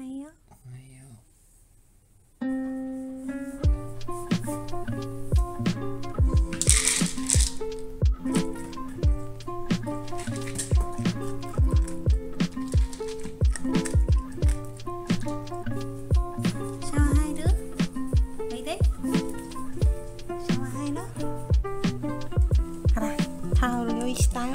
はよ。うおはよう。タオル用意したよ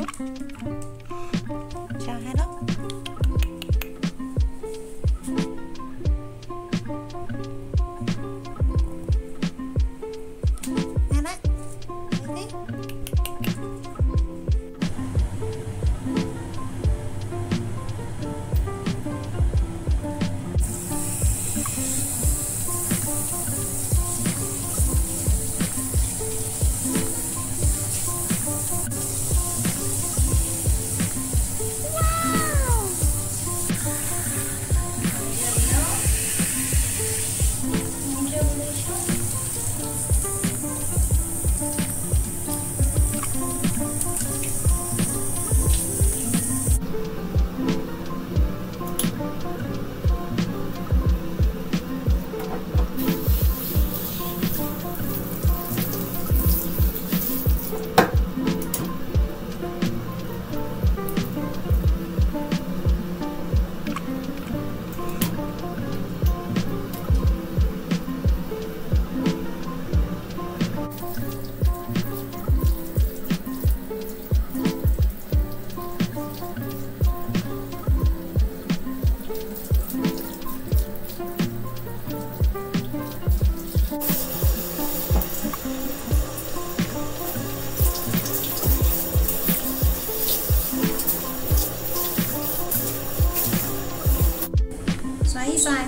甩一甩，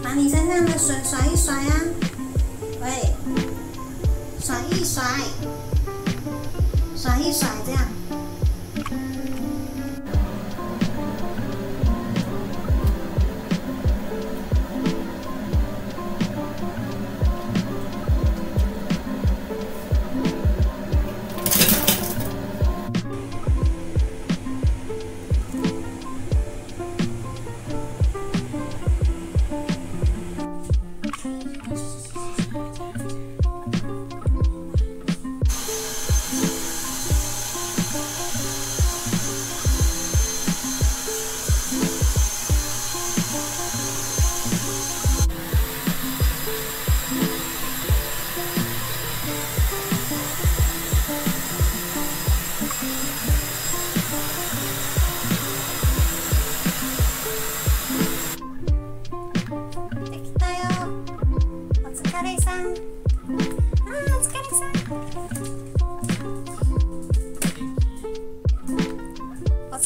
把你身上的水甩一甩啊！喂，甩一甩，甩一甩，这样。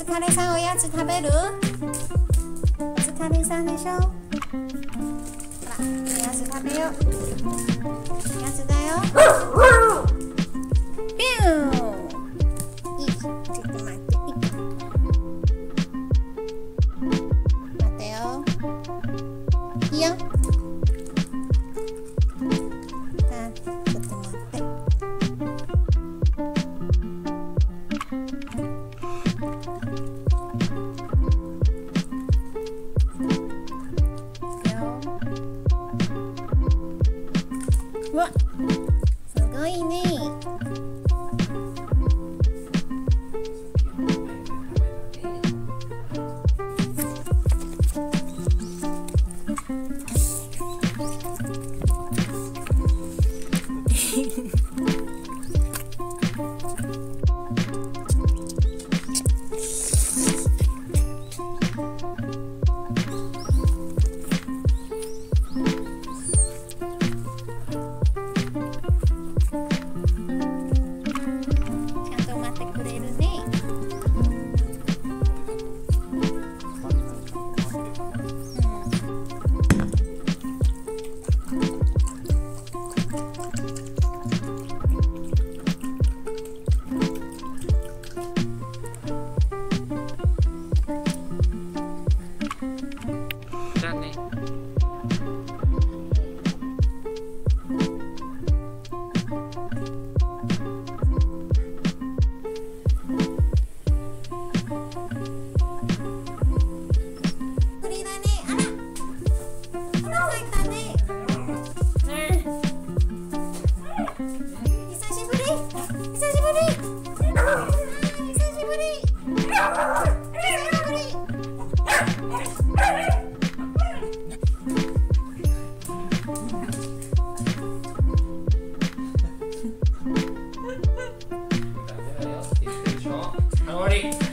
疲れさん、おやつ食べる？お疲れさんでしょ？ほら、おやつ食べよう。おやつだよ。わ、すごいね。everybody.